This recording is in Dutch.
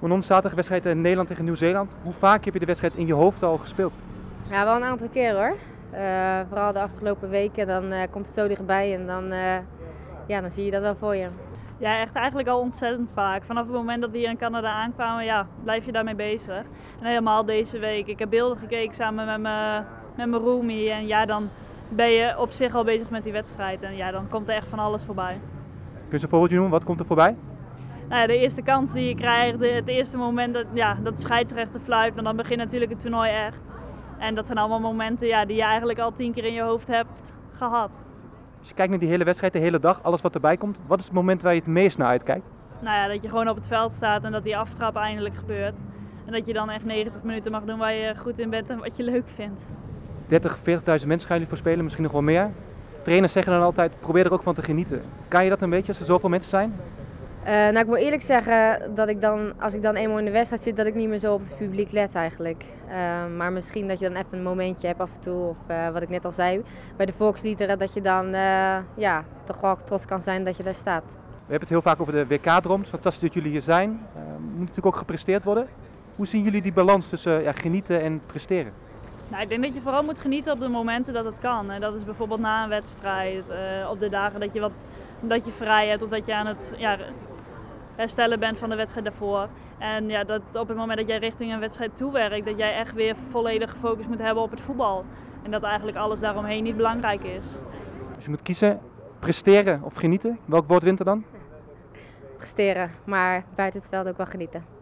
Manon, zaterdag wedstrijd in Nederland tegen Nieuw-Zeeland. Hoe vaak heb je de wedstrijd in je hoofd al gespeeld? Ja, wel een aantal keer hoor. Uh, vooral de afgelopen weken, dan uh, komt het zo dichtbij en dan, uh, ja, dan zie je dat wel voor je. Ja, echt eigenlijk al ontzettend vaak. Vanaf het moment dat we hier in Canada aankwamen, ja, blijf je daarmee bezig. En helemaal deze week. Ik heb beelden gekeken samen met mijn, met mijn roomie. En ja, dan ben je op zich al bezig met die wedstrijd. En ja, dan komt er echt van alles voorbij. Kun je een voorbeeldje noemen? Wat komt er voorbij? Nou ja, de eerste kans die je krijgt, het eerste moment dat, ja, dat de scheidsrechter fluit. En dan begint natuurlijk het toernooi echt. En dat zijn allemaal momenten ja, die je eigenlijk al tien keer in je hoofd hebt gehad. Als je kijkt naar die hele wedstrijd, de hele dag, alles wat erbij komt, wat is het moment waar je het meest naar uitkijkt? Nou ja, dat je gewoon op het veld staat en dat die aftrap eindelijk gebeurt. En dat je dan echt 90 minuten mag doen waar je goed in bent en wat je leuk vindt. 30, 40.000 mensen gaan jullie voor spelen, misschien nog wel meer. Trainers zeggen dan altijd, probeer er ook van te genieten. Kan je dat een beetje als er zoveel mensen zijn? Uh, nou, ik moet eerlijk zeggen dat ik dan, als ik dan eenmaal in de wedstrijd zit, dat ik niet meer zo op het publiek let eigenlijk. Uh, maar misschien dat je dan even een momentje hebt af en toe, of uh, wat ik net al zei, bij de volksliederen, dat je dan ja, toch wel trots kan zijn dat je daar staat. We hebben het heel vaak over de WK-droom. Fantastisch dat jullie hier zijn. moet natuurlijk ook gepresteerd worden. Hoe zien jullie die balans tussen ja, genieten en presteren? Nou, ik denk dat je vooral moet genieten op de momenten dat het kan. En dat is bijvoorbeeld na een wedstrijd, op de dagen dat je, wat, dat je vrij hebt of dat je aan het ja, herstellen bent van de wedstrijd daarvoor. En ja, dat op het moment dat jij richting een wedstrijd toewerkt, dat jij echt weer volledig gefocust moet hebben op het voetbal. En dat eigenlijk alles daaromheen niet belangrijk is. Als je moet kiezen, presteren of genieten, welk woord wint er dan? Presteren, maar buiten het veld ook wel genieten.